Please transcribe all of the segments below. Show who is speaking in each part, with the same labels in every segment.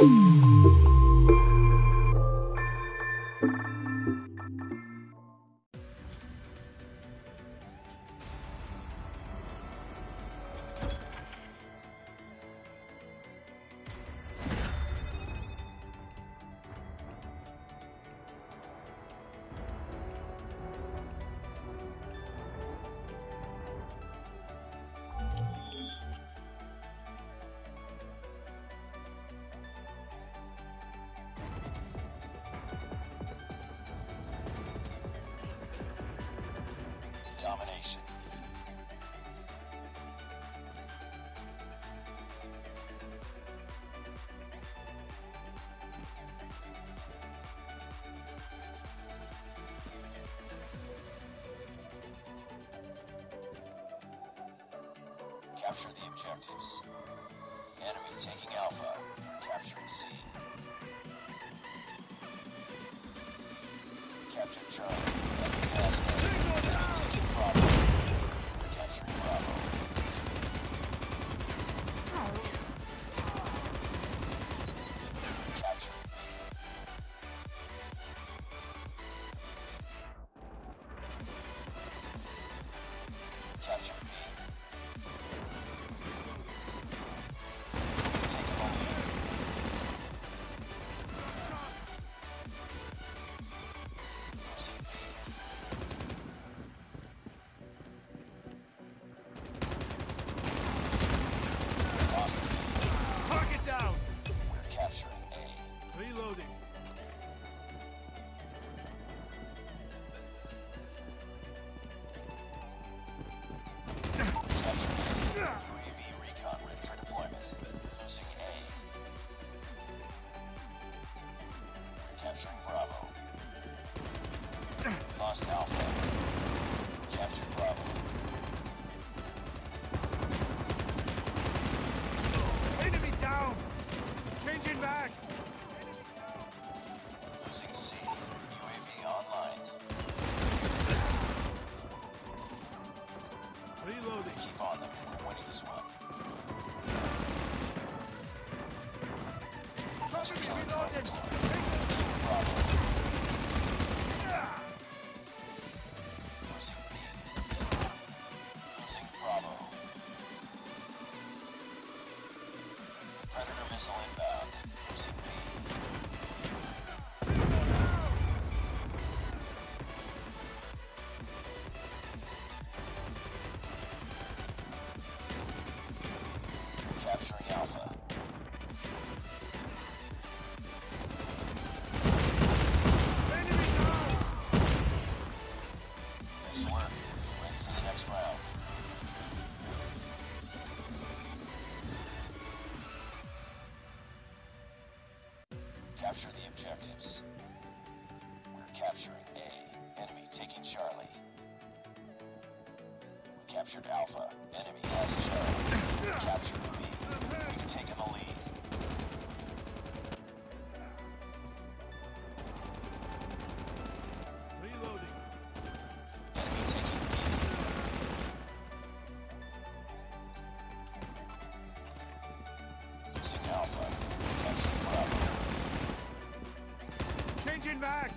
Speaker 1: Mm. Domination. Capture the objectives. Enemy taking Alpha. Capturing C. Capture Charlie. Missile inbound. Capture the objectives. We're capturing A. Enemy taking Charlie. We captured Alpha. Enemy has Charlie. Captured B. We've taken the lead.
Speaker 2: Back!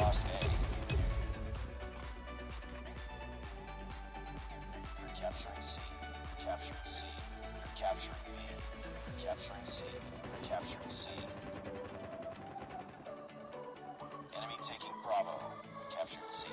Speaker 1: Lost A. We're capturing C. We're capturing C. We're capturing B. We're capturing C. We're capturing C. Enemy taking Bravo. We captured C.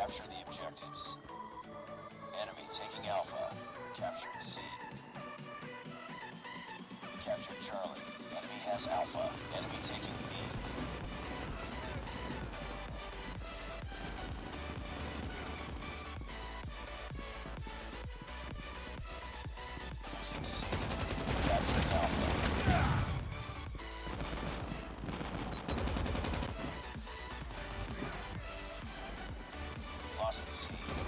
Speaker 1: Capture the objectives. Enemy taking Alpha. Capturing C. Captured Charlie. Enemy has Alpha. Enemy taking B. exists.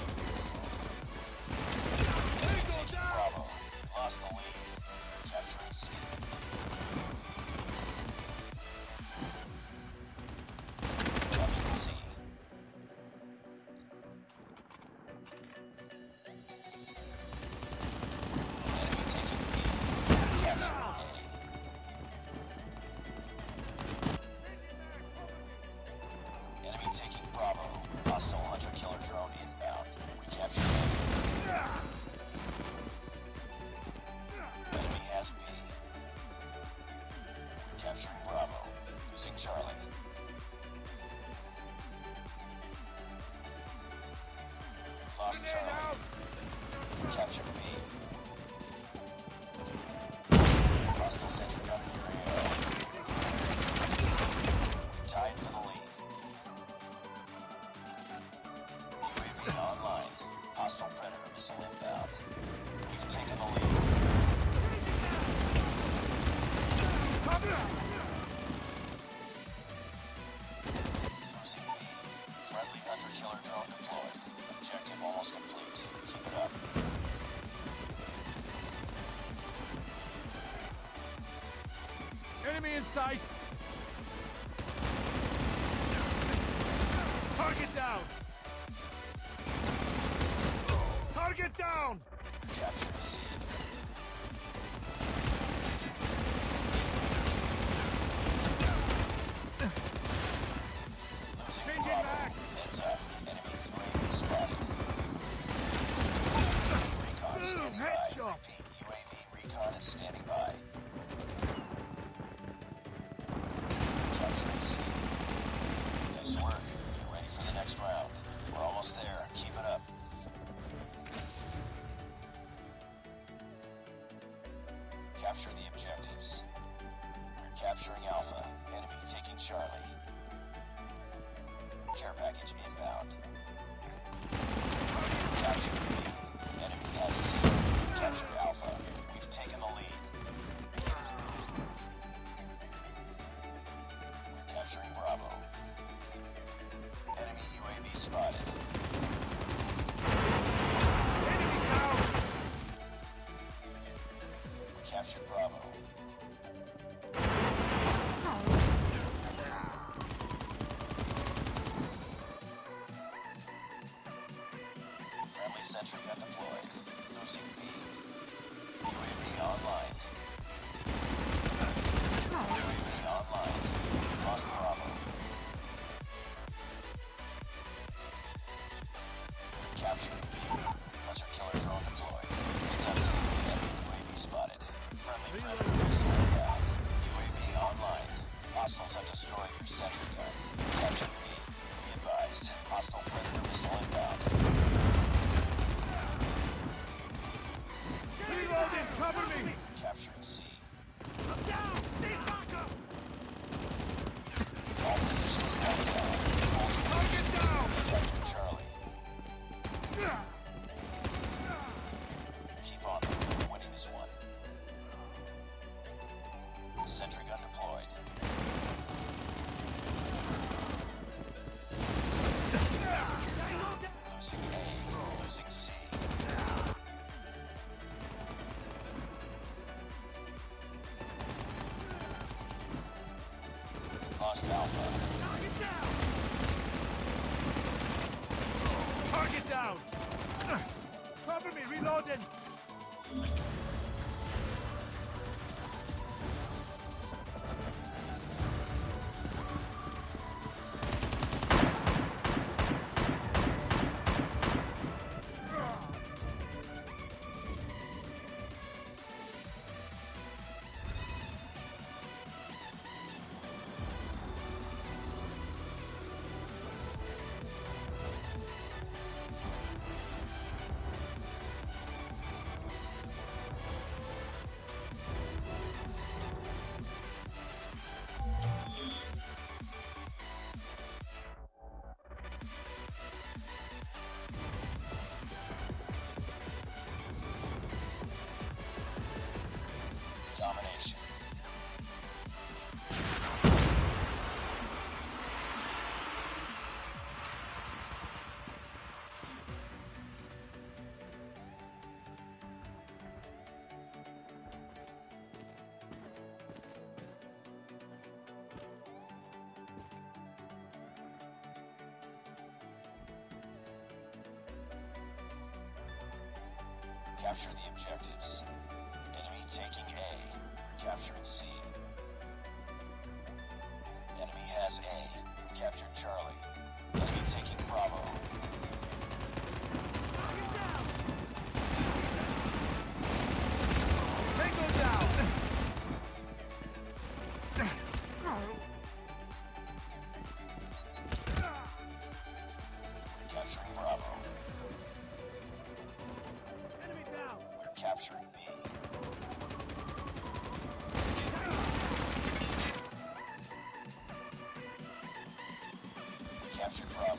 Speaker 1: lost Charlie. Capture B. Hostile sentry on the area. Tied for the lead. UAV online. Hostile Predator missile inbound. We've taken the lead.
Speaker 2: Cover! sight! Target down!
Speaker 1: lost Alpha.
Speaker 2: Target down! Target down! Cover me, reloading!
Speaker 1: Capture the objectives. Enemy taking A. Capturing C. Enemy has A. We captured Charlie. Enemy taking Bravo. captured Bravo.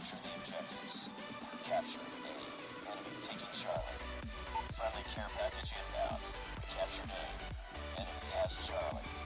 Speaker 1: Capture the objectives. Capture A. Enemy taking Charlie. Friendly care package inbound. We captured A. Enemy has Charlie.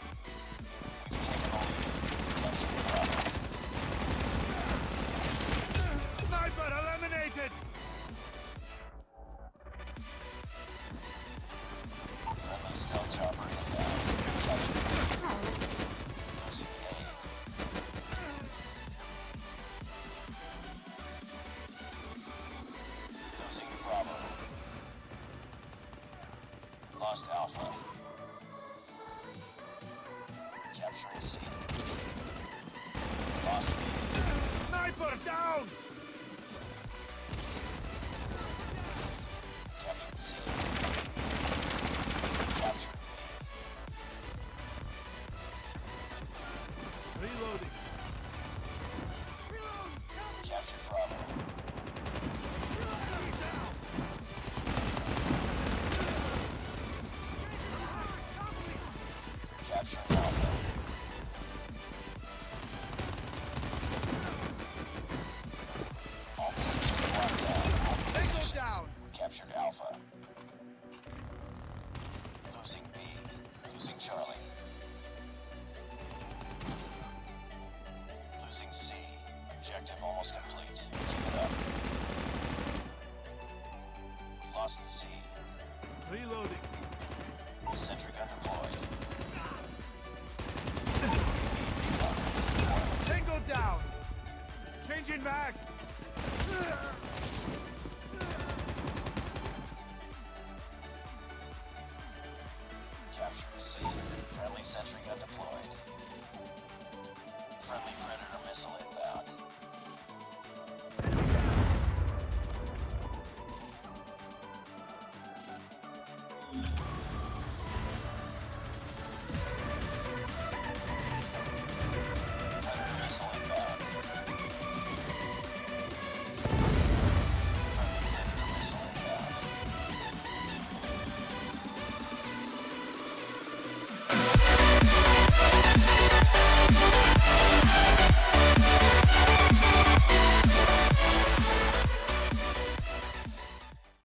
Speaker 2: Changing back!